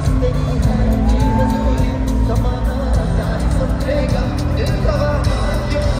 Austin, baby.